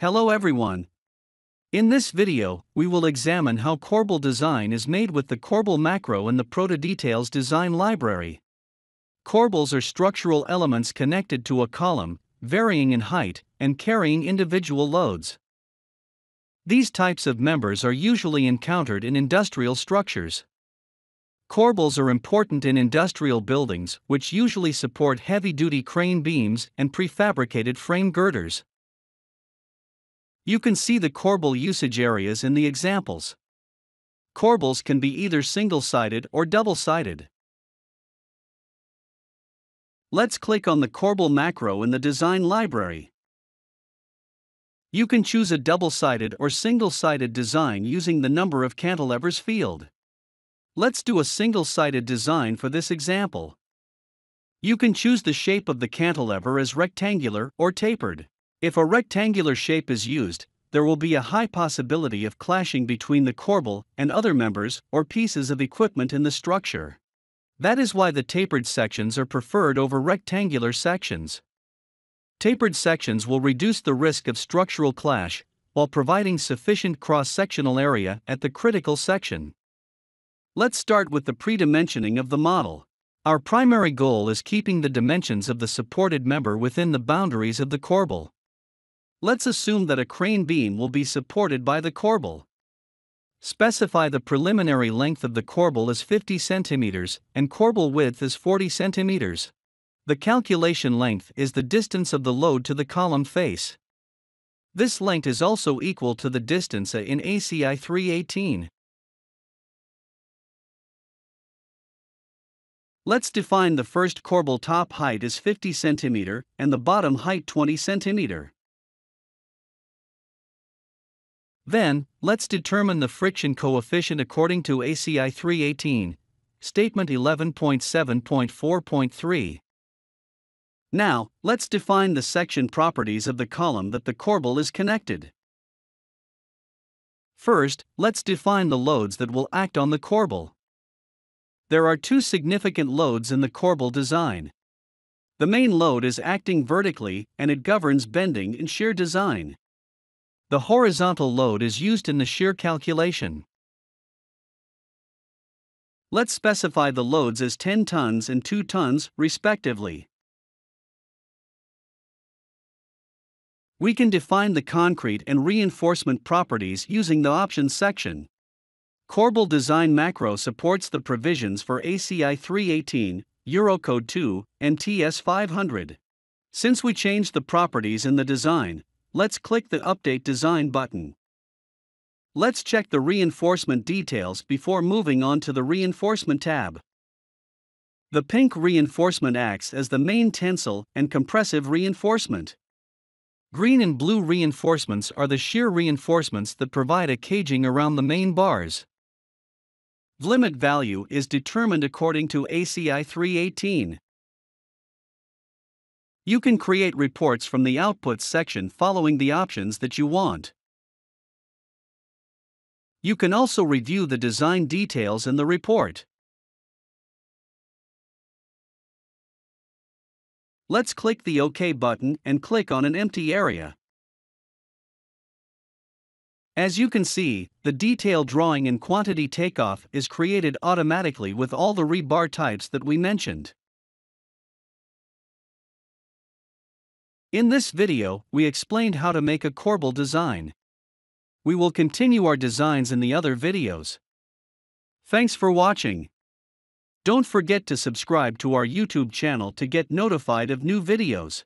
Hello everyone. In this video, we will examine how corbel design is made with the corbel macro in the ProtaDetails design library. Corbels are structural elements connected to a column, varying in height, and carrying individual loads. These types of members are usually encountered in industrial structures. Corbels are important in industrial buildings, which usually support heavy duty crane beams and prefabricated frame girders. You can see the corbel usage areas in the examples. Corbels can be either single sided or double sided. Let's click on the corbel macro in the design library. You can choose a double sided or single sided design using the number of cantilevers field. Let's do a single sided design for this example. You can choose the shape of the cantilever as rectangular or tapered. If a rectangular shape is used, there will be a high possibility of clashing between the corbel and other members or pieces of equipment in the structure. That is why the tapered sections are preferred over rectangular sections. Tapered sections will reduce the risk of structural clash while providing sufficient cross sectional area at the critical section. Let's start with the pre-dimensioning of the model. Our primary goal is keeping the dimensions of the supported member within the boundaries of the corbel. Let's assume that a crane beam will be supported by the corbel. Specify the preliminary length of the corbel as 50 cm and corbel width as 40 cm. The calculation length is the distance of the load to the column face. This length is also equal to the distance A in ACI 318. Let's define the first corbel top height as 50 cm and the bottom height 20 cm. Then, let's determine the friction coefficient according to ACI 318, Statement 11.7.4.3. Now, let's define the section properties of the column that the corbel is connected. First, let's define the loads that will act on the corbel. There are two significant loads in the corbel design. The main load is acting vertically and it governs bending and shear design. The horizontal load is used in the shear calculation. Let's specify the loads as 10 tons and 2 tons, respectively. We can define the concrete and reinforcement properties using the Options section. Corbel Design Macro supports the provisions for ACI 318, Eurocode 2, and TS 500. Since we changed the properties in the design, let's click the Update Design button. Let's check the reinforcement details before moving on to the Reinforcement tab. The pink reinforcement acts as the main tensile and compressive reinforcement. Green and blue reinforcements are the shear reinforcements that provide a caging around the main bars. Limit value is determined according to ACI 318. You can create reports from the Outputs section following the options that you want. You can also review the design details in the report. Let's click the OK button and click on an empty area. As you can see, the detail drawing and quantity takeoff is created automatically with all the rebar types that we mentioned. In this video, we explained how to make a corbel design. We will continue our designs in the other videos. Thanks for watching. Don't forget to subscribe to our YouTube channel to get notified of new videos.